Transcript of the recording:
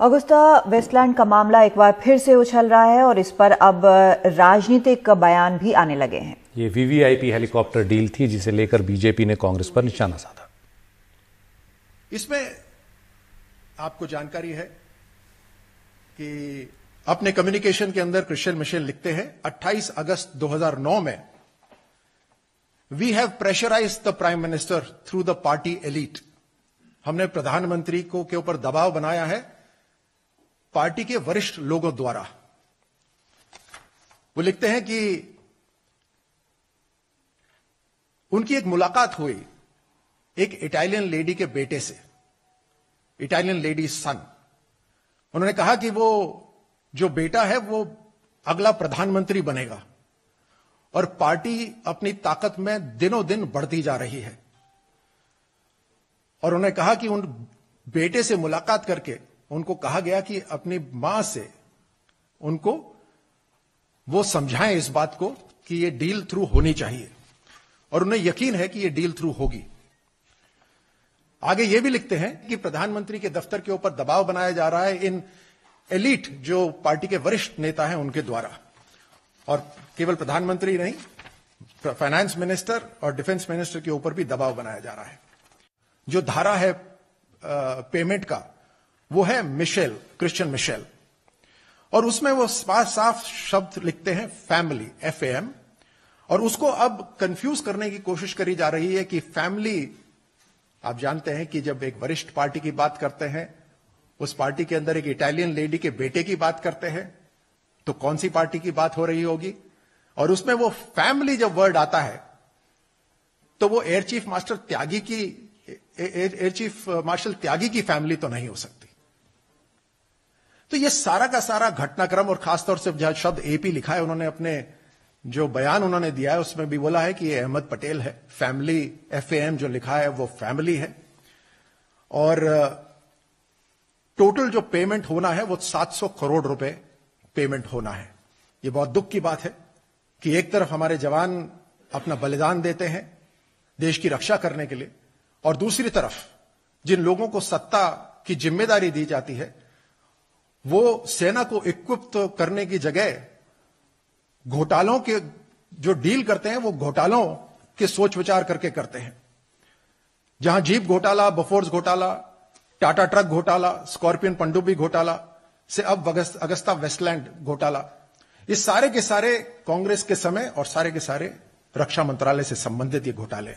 Agusta Westland का मामला एक बार फिर से उछल रहा है और इस पर अब राजनीतिक बयान भी आने लगे हैं। ये वीवीआईपी हेलीकॉप्टर डील थी जिसे लेकर बीजेपी ने कांग्रेस पर निशाना साधा। इसमें आपको जानकारी है कि अपने कम्युनिकेशन के अंदर क्रिश्चियन मिशेल लिखते हैं 28 अगस्त 2009 में we have pressurise the prime minister through the party elite हमने प्रधानमंत्री को के ऊपर दबाव बनाया है पार्टी के वरिष्ठ लोगों द्वारा। वो लिखते हैं कि उनकी एक मुलाकात हुई एक इटालियन लेडी के बेटे से, इटालियन लेडी सन। उन्होंने कहा कि वो, जो बेटा है वो अगला प्रधानमंत्री बनेगा और पार्टी अपनी ताकत में दिनों दिन बढ़ती जा रही है। और उन्होंने कहा कि उन बेटे से मुलाकात करके उनको कहा गया कि अपनी माँ से उनको वो समझाएँ इस बात को कि ये डील थ्रू होनी चाहिए। और उन्हें यकीन है कि ये डील थ्रू होगी। आगे ये भी लिखते हैं कि प्रधानमंत्री के दफ्तर के ऊपर दबाव बनाया जा रहा है इन एलिट, जो पार्टी के वरिष्ठ नेता हैं उनके द्वारा। और केवल प्रधानमंत्री नहीं, फाइनेंस मिनिस्टर और डिफेंस मिनिस्टर के ऊपर भी दबाव बनाया जा रहा है। जो धारा है पेमेंट का वो है मिशेल, क्रिश्चियन मिशेल। और उसमें वो साफ़ शब्द लिखते हैं फैमिली एफ़ एम और उसको अब कंफ्यूज करने की कोशिश करी जा रही है कि फैमिली आप जानते हैं कि जब एक वरिष्ठ पार्टी की बात करते हैं, उस पार्टी के अंदर एक इटालियन लेडी के बेटे की बात करते हैं तो कौन सी पार्टी की बात हो रही होगी? और उसमें वो फैमिली जब वर्ड आता है तो वो एयर चीफ मास्टर त्यागी की एयर चीफ मार्शल त्यागी की फैमिली तो नहीं हो सकती। तो ये सारा का सारा घटनाक्रम और खासतौर से जहाँ शब्द एपी लिखा है, उन्होंने अपने जो बयान उन्होंने दिया है, उसमें भी बोला है कि ये अहमद पटेल है। फैमिली एफ़ जो लिखा है, वो फैमिली है। और टोटल जो पेमेंट होना है, वो 700 करोड़ रुपए पेमेंट होना है। ये बहुत दुख की बात है कि एक तरफ़ हमारे जवान अपना बलिदान देते हैं देश की रक्षा करने के लिए, और दूसरी तरफ़ जिन लोगों को सत्ता की ज़िम्मेदारी दी जाती है वो सेना को इक्विप करने की जगह घोटालों के जो डील करते हैं, वो घोटालों के सोच विचार करके करते हैं। जहाँ जीप घोटाला बफोर्स घोटाला टाटा ट्रक घोटाला स्कॉर्पियन पंडुबी घोटाला, से अब अगस्ता वेस्टलैंड घोटाला इस सारे के सारे कांग्रेस के समय और सारे के सारे रक्षा मंत्रालय से संबंधित ये घोटाले